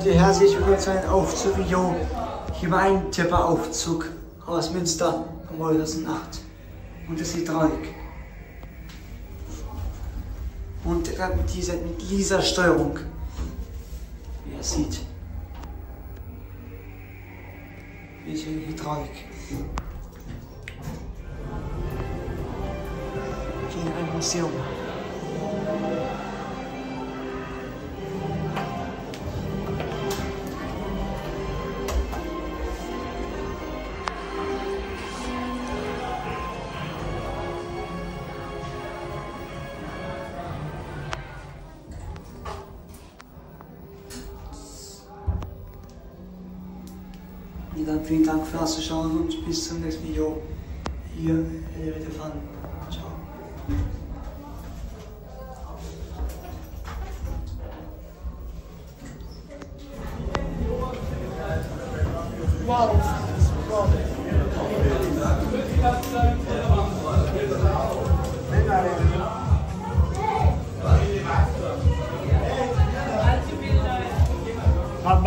Freunde, herzlich willkommen zu einem Aufzug-Video hier beim Tipperaufzug aus Münster vom 2008. Und das ist Hydraulik. Und mit mit dieser Steuerung, wie ihr seht. Welche Hydraulik. Hier in einem Museum. Und vielen Dank für das Zuschauen und bis zum nächsten Video. Hier, Henry der Fan. Ciao. How